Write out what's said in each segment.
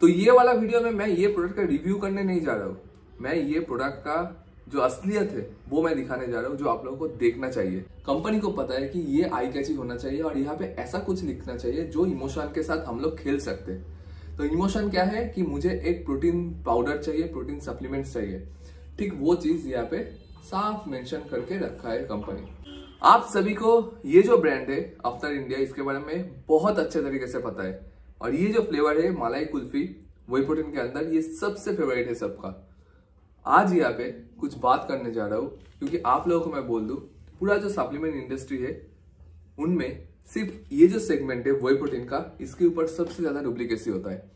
तो ये वाला वीडियो में मैं ये प्रोडक्ट का रिव्यू करने नहीं जा रहा हूँ। मैं ये प्रोडक्ट का जो असलियत है, वो मैं दिखाने जा रहा हूँ, जो आप लोगों को देखना चाहिए। कंपनी को पता है कि ये आई कैची होना चाहिए और यहाँ पे ऐसा कुछ लिखना चाहिए जो इमोशन के साथ हम लोग खेल सकते हैं। तो इमोशन क्या है कि मुझे एक प्रोटीन पाउडर चाहिए प्रोटीन सप्लीमेंट्स चाहिए। ठीक वो चीज़ यहाँ पे साफ़ मेंशन करके रखा है कंपनी आप सभी को ये जो ब्रांड है अफ्तर इंडिया इसके बारे में बहुत अच्छे तरीके से पता है। और ये जो फ्लेवर है, मलाई कुल्फी, वही प्रोटीन के अंदर, ये सबसे फेवरेट है सबका। आज यहाँ पे कुछ बात करने जा रहा हूँ, क्योंकि आप लोगों को मैं बोल दूँ, पूरा जो सप्लीमेंट इंडस्ट्री है, उनमें सिर्फ़ ये जो सेगमेंट है, वही प्रोटीन का, इसके ऊपर सबसे ज़्यादा डुप्लीकेसी होता है।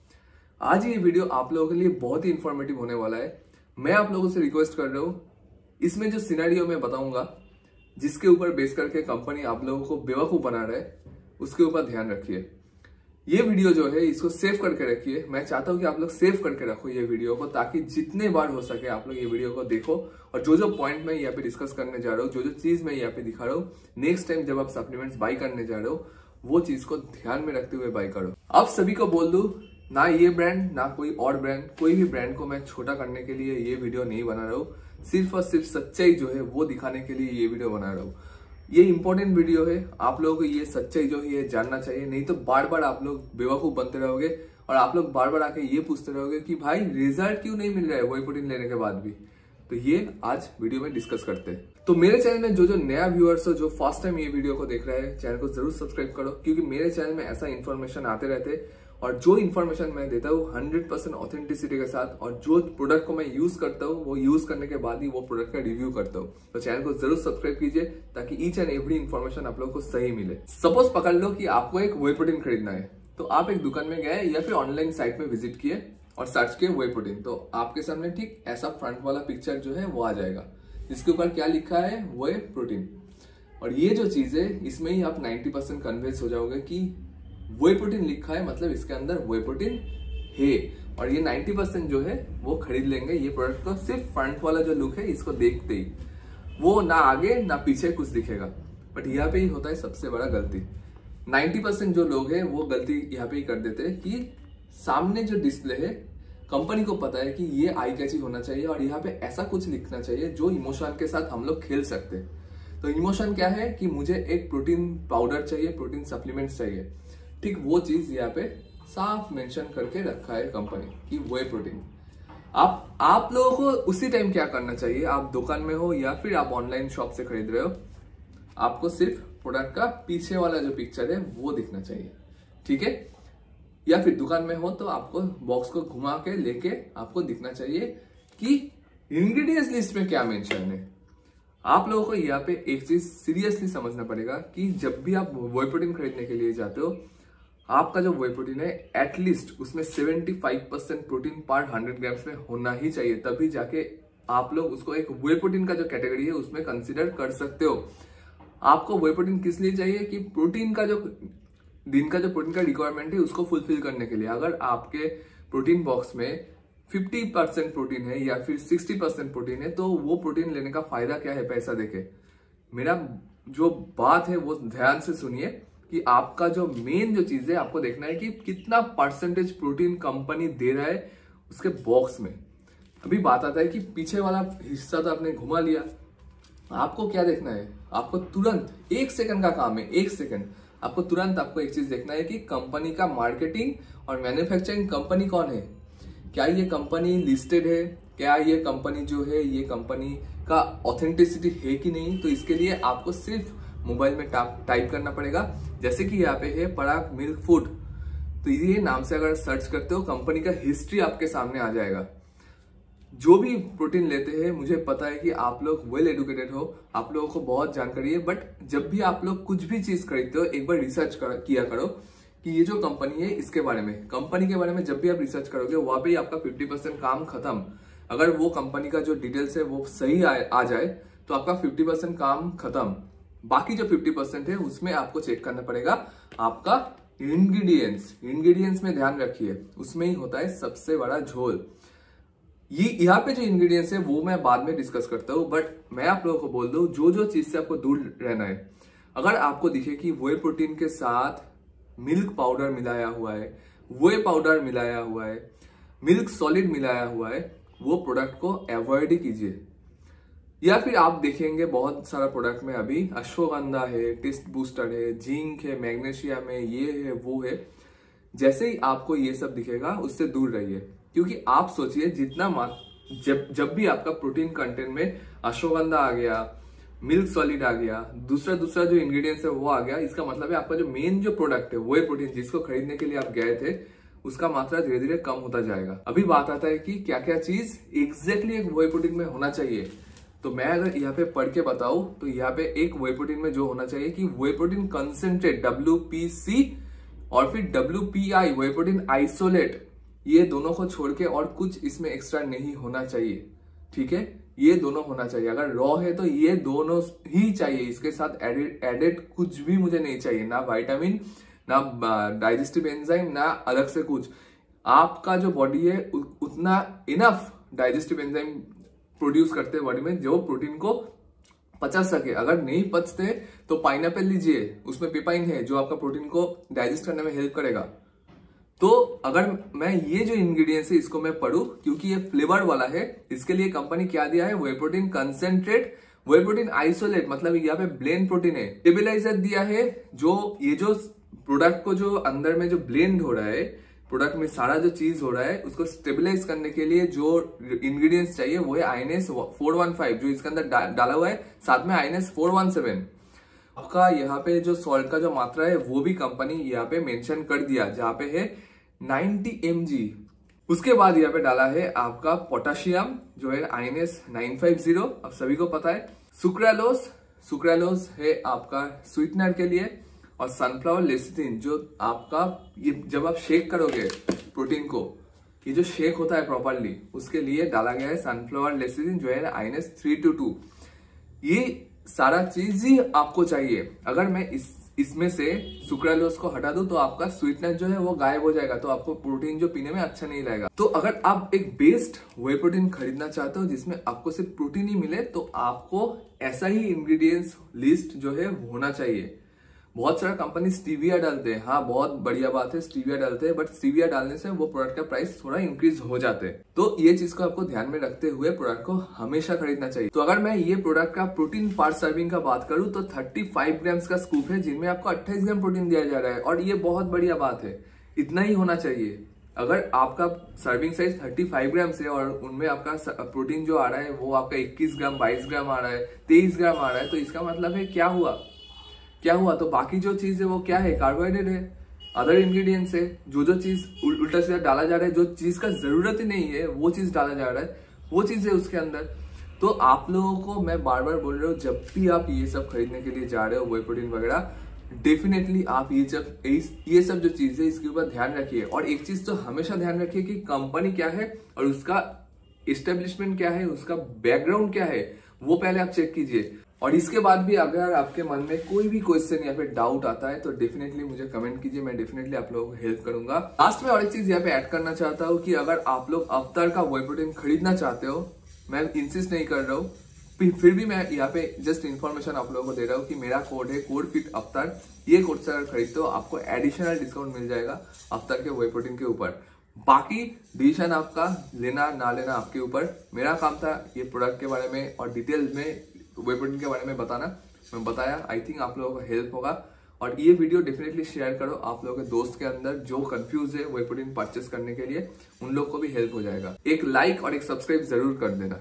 आज ये वीडियो आप लोगों के लिए बहुत ही इंफॉर्मेटिव होने वाला है। मैं आप लोगों से रिक्वेस्ट कर रहा हूँ, इसमें जो सिनेरियो मैं बताऊँगा, जिसके ऊपर बेस करके कंपनी आप लोगों को बेवकूफ़ बना रहा है, उसके ऊपर ध्यान रखिए। ये वीडियो जो है, इसको सेव करके रखिए। मैं चाहता हूँ कि आप लोग सेव करके रखो ये वीडियो को, ताकि जितने बार हो सके आप लोग ये वीडियो को देखो। और जो जो पॉइंट मैं यहाँ पे डिस्कस करने जा रहा हूँ, जो जो चीज़ मैं यहाँ पे दिखा रहा हूँ नेक्स्ट टाइम जब आप सप्लीमेंट्स बाई करने जा रहे हो, वो चीज़ को ध्यान में रखते हुए बाई करो। आप सभी को बोल दू, ना ये ब्रांड ना कोई और ब्रांड कोई भी ब्रांड को मैं छोटा करने के लिए ये वीडियो नहीं बना रहा हूँ। सिर्फ़ और सिर्फ़ सच्चाई जो है, वो दिखाने के लिए ये वीडियो बना रहा हूँ। ये इंपॉर्टेंट वीडियो है। आप लोगों को ये सच्चाई जो है जानना चाहिए। नहीं तो बार बार आप लोग बेवकूफ़ बनते रहोगे और आप लोग बार बार आके ये पूछते रहोगे कि भाई रिज़ल्ट क्यों नहीं मिल रहा है? वही प्रोटीन लेने के बाद भी। तो ये आज वीडियो में डिस्कस करते हैं। तो मेरे चैनल में जो जो नया व्यूअर्स हो, जो फ़र्स्ट टाइम ये वीडियो को देख रहे हैं, चैनल को ज़रूर सब्सक्राइब करो, क्योंकि मेरे चैनल में ऐसा इन्फॉर्मेशन आते रहते और जो इन्फॉर्मेशन मैं देता हूँ हंड्रेड परसेंट ऑथेंटिसिटी के साथ, और जो प्रोडक्ट को मैं यूज़ करता हूँ, वो यूज़ करने के बाद ही वो प्रोडक्ट का रिव्यू करता हूँ। तो चैनल को ज़रूर सब्सक्राइब कीजिए, ताकि ईच एंड एवरी इन्फॉर्मेशन आप लोग को सही मिले। सपोज़ पकड़ लो कि आपको एक वे प्रोटीन खरीदना है तो आप एक दुकान में गए या फिर ऑनलाइन साइट में विज़िट किए और सर्च किए वे प्रोटीन तो आपके सामने ठीक ऐसा फ्रंट वाला पिक्चर जो है, वो आ जाएगा। जिसके ऊपर क्या लिखा है? Whey protein. और ये जो चीज़ है, इसमें ही आप 90 परसेंट कन्विंस हो जाओगे कि वे प्रोटीन लिखा है मतलब इसके अंदर वे प्रोटीन है। और ये 90 परसेंट जो है, वो खरीद लेंगे। ये प्रोडक्ट को सिर्फ़ फ्रंट वाला जो लुक है, इसको देखते ही। वो ना आगे, ना पीछे कुछ दिखेगा। बट यहाँ पे ही होता है सबसे बड़ा गलती। 90 परसेंट जो लोग हैं, वो गलती यहाँ पे ही कर देते हैं कि सामने जो डिस्प्ले है कंपनी को पता है कि ये आई कैची होना चाहिए और यहाँ पे ऐसा कुछ लिखना चाहिए जो इमोशन के साथ हम लोग खेल सकते हैं। तो इमोशन क्या है कि मुझे एक प्रोटीन पाउडर चाहिए, प्रोटीन सप्लीमेंट्स चाहिए। ठीक वो चीज़ यहाँ पे साफ़ मेंशन करके रखा है कंपनी की वे प्रोटीन आप आप लोगों को उसी टाइम क्या करना चाहिए? आप दुकान में हो या फिर आप ऑनलाइन शॉप से खरीद रहे हो, आपको सिर्फ़ प्रोडक्ट का पीछे वाला जो पिक्चर है वो दिखना चाहिए। ठीक है? या फिर दुकान में हो तो आपको बॉक्स को घुमा के लेके आपको दिखना चाहिए कि इंग्रेडिएंट्स लिस्ट में क्या मेंशन है। आप लोगों को यहाँ पे एक चीज़ सीरियसली समझना पड़ेगा कि जब भी आप वो प्रोटीन खरीदने के लिए जाते हो, आपका जो वे प्रोटीन है एटलीस्ट उसमें 75 परसेंट प्रोटीन पर 100 ग्राम्स में होना ही चाहिए। तभी जाके आप लोग उसको एक वे प्रोटीन का जो कैटेगरी है, उसमें कंसिडर कर सकते हो। आपको वे प्रोटीन किस लिए चाहिए कि प्रोटीन का जो दिन का जो प्रोटीन का रिक्वायरमेंट है, उसको फुलफिल करने के लिए, अगर आपके प्रोटीन बॉक्स में 50 परसेंट प्रोटीन है या फिर 60 परसेंट प्रोटीन है तो वो प्रोटीन लेने का फ़ायदा क्या है? पैसा देके। मेरा जो बात है, वो ध्यान से सुनिए कि आपका जो मेन जो चीज़ है, आपको देखना है कि कितना परसेंटेज प्रोटीन कंपनी दे रहा है उसके बॉक्स में। अभी बात आता है कि पीछे वाला हिस्सा तो आपने घुमा लिया। आपको क्या देखना है? आपको तुरंत, एक सेकंड का काम है, एक सेकंड आपको तुरंत आपको एक चीज़ देखना है कि कंपनी का मार्केटिंग और मैन्युफैक्चरिंग कंपनी कौन है? क्या ये कंपनी लिस्टेड है? क्या ये कंपनी जो है, ये कंपनी का ऑथेंटिसिटी है कि नहीं? तो इसके लिए आपको सिर्फ़ मोबाइल में टाइप करना पड़ेगा। जैसे कि यहाँ पे है पराग मिल्क फ़ूड तो ये नाम से अगर सर्च करते हो, कंपनी का हिस्ट्री आपके सामने आ जाएगा। जो भी प्रोटीन लेते हैं मुझे पता है कि आप लोग वेल एडुकेटेड हो आप लोगों को बहुत जानकारी है बट जब भी आप लोग कुछ भी चीज़ खरीदते हो एक बार रिसर्च कर, किया करो कि ये जो कंपनी है इसके बारे में। कंपनी के बारे में जब भी आप रिसर्च करोगे वहाँ पे आपका 50 परसेंट काम खत्म। अगर वो कंपनी का जो डिटेल्स है वो सही आ, आ जाए तो आपका 50 परसेंट काम खत्म। बाकी जो 50 परसेंट है उसमें आपको चेक करना पड़ेगा। आपका इंग्रेडिएंट्स इंग्रेडिएंट्स में ध्यान रखिए। उसमें ही होता है सबसे बड़ा झोल। ये यहाँ पे जो इंग्रेडिएंट्स है, वो मैं बाद में डिस्कस करता हूँ बट मैं आप लोगों को बोल दू जो जो चीज़ से आपको दूर रहना है, अगर आपको दिखे कि वो प्रोटीन के साथ मिल्क पाउडर मिलाया हुआ है वे पाउडर मिलाया हुआ है मिल्क सॉलिड मिलाया हुआ है, वो प्रोडक्ट को अवॉइड ही कीजिए। या फिर आप देखेंगे बहुत सारा प्रोडक्ट में अभी अश्वगंधा है टेस्ट बूस्टर है जिंक है मैग्नीशियम है, ये है, वो है, जैसे ही आपको ये सब दिखेगा, उससे दूर रहिए। क्योंकि आप सोचिए, जितना जब जब भी आपका प्रोटीन कंटेंट में अश्वगंधा आ गया, मिल्क सॉलिड आ गया, दूसरा दूसरा जो इंग्रेडिएंट्स है वो आ गया, इसका मतलब है आपका जो मेन जो प्रोडक्ट है, वो प्रोटीन जिसको खरीदने के लिए आप गए थे, उसका मात्रा धीरे धीरे कम होता जाएगा। अभी बात आता है कि क्या क्या चीज़ एग्जैक्टली एक वो प्रोटीन में होना चाहिए। तो मैं अगर यहाँ पे पढ़ के बताऊँ तो यहाँ पे एक वे प्रोटीन में जो होना चाहिए कि वे प्रोटीन कंसेंट्रेट डब्ल्यू और फिर W P I whey protein isolate ये दोनों को छोड़ के और कुछ इसमें एक्स्ट्रा नहीं होना चाहिए, ठीक है? ये दोनों होना चाहिए। अगर रॉ है तो ये दोनों ही चाहिए। इसके साथ एडेड कुछ भी मुझे नहीं चाहिए। ना वाइटामिन ना डाइजेस्टिव एंजाइम ना अलग से कुछ। आपका जो बॉडी है उतना इनफ डाइजेस्टिव एंजाइम प्रोड्यूस करते हैं बॉडी में, जो प्रोटीन को पचा सके। अगर नहीं पचते तो पाइनएप्पल लीजिए। उसमें पिपाइन है, जो आपका प्रोटीन को डाइजेस्ट करने में हेल्प करेगा। तो अगर मैं ये जो इंग्रेडिएंट्स है इसको मैं पढ़ू क्योंकि ये फ्लेवर वाला है इसके लिए कंपनी क्या दिया है? Whey protein concentrate whey protein isolate मतलब यहाँ पे ब्लेंड प्रोटीन है। स्टेबिलाईजर दिया है जो ये जो प्रोडक्ट को जो अंदर में जो ब्लेंड हो रहा है प्रोडक्ट में सारा जो चीज़ हो रहा है उसको स्टेबिलाईज करने के लिए जो इंग्रेडिएंट्स चाहिए वो है आईएनएस फोर वन फाइव जो इसके अंदर डा, डाला हुआ है साथ में आईएनएस फोर वन सेवन आपका यहाँ पे जो सॉल्ट का जो मात्रा है वो भी कंपनी यहाँ पे मेंशन कर दिया जहाँ पे है 90 एम उसके बाद यहाँ पे डाला है आपका पोटाशियम, जो है आई नाइन फाइव ज़ीरो। सभी को पता है सुक्रालोस सुक्रालोस है आपका स्वीटनर के लिए, और सनफ्लावर लेसिथिन जो आपका, ये जब आप शेक करोगे प्रोटीन को, ये जो शेक होता है प्रॉपरली उसके लिए डाला गया है सनफ्लावर लेसिथिन जो है आई थ्री टू टू। ये सारा चीज़ ही आपको चाहिए। अगर मैं इस इसमें से सुक्रालोस को हटा दो तो आपका स्वीटनेस जो है वो गायब हो जाएगा तो आपको प्रोटीन जो पीने में अच्छा नहीं लगेगा तो अगर आप एक बेस्ट वे प्रोटीन खरीदना चाहते हो, जिसमें आपको सिर्फ़ प्रोटीन ही मिले तो आपको ऐसा ही इंग्रेडिएंट्स लिस्ट जो है होना चाहिए। बहुत सारा कंपनी स्टीविया डालते हैं। हाँ बहुत बढ़िया बात है स्टीविया डालते हैं बट स्टीविया डालने से वो प्रोडक्ट का प्राइस थोड़ा इंक्रीज हो जाते हैं। तो ये चीज़ को आपको ध्यान में रखते हुए प्रोडक्ट को हमेशा खरीदना चाहिए। तो अगर मैं ये प्रोडक्ट का प्रोटीन पार्ट सर्विंग का बात करूँ तो 35 ग्राम्स का स्कूप है, जिनमें आपको 28 ग्राम प्रोटीन दिया जा रहा है। और ये बहुत बढ़िया बात है, इतना ही होना चाहिए। अगर आपका सर्विंग साइज़ 35 ग्राम से और उनमें आपका प्रोटीन जो आ रहा है, वो आपका 21 ग्राम 22 ग्राम आ रहा है 23 ग्राम आ रहा है तो इसका मतलब है क्या हुआ? क्या हुआ? तो बाकी जो चीज़ है वो क्या है? कार्बोहाइड्रेट है। अदर इंग्रेडिएंट्स है। जो जो चीज़ उल्टा सीधा डाला जा रहा है, जो चीज़ का ज़रूरत ही नहीं है, वो चीज़ डाला जा रहा है। वो चीज़ है उसके अंदर। तो आप लोगों को मैं बार बार बोल रहा हूँ, जब भी आप ये सब खरीदने के लिए जा रहे हो वे प्रोटीन वगैरह डेफिनेटली आप ये जब ये सब जो चीज़ है, इसके ऊपर ध्यान रखिए। और एक चीज़ तो हमेशा ध्यान रखिए कि कंपनी क्या है और उसका इस्टेब्लिशमेंट क्या है, उसका बैकग्राउंड क्या है, वो पहले आप चेक कीजिए। और इसके बाद भी अगर आपके मन में कोई भी क्वेश्चन या फिर डाउट आता है तो डेफिनेटली मुझे कमेंट कीजिए, मैं डेफिनेटली आप लोगों को हेल्प करूँगा। लास्ट में और एक चीज़ यहाँ पे ऐड करना चाहता हूँ कि अगर आप लोग अवतार का वे प्रोटीन खरीदना चाहते हो, मैं इंसिस्ट नहीं कर रहा हूँ। फिर भी मैं यहाँ पे जस्ट इन्फॉर्मेशन आप लोगों को दे रहा हूँ कि मेरा कोड है कोड फिट अवतार ये कोड से अगर खरीदते हो, आपको एडिशनल डिस्काउंट मिल जाएगा अवतार के वे प्रोटीन के ऊपर। बाकी डिसीज़न आपका लेना, ना लेना आपके ऊपर। मेरा काम था ये प्रोडक्ट के बारे में और डिटेल में वे प्रोटीन के बारे में बताना। मैं बताया आई थिंक आप लोगों को हेल्प होगा। और ये वीडियो डेफिनेटली शेयर करो आप लोगों के दोस्त के अंदर जो कंफ्यूज है वेपोडिन परचेस करने के लिए। उन लोग को भी हेल्प हो जाएगा। एक लाइक और एक सब्सक्राइब ज़रूर कर देना।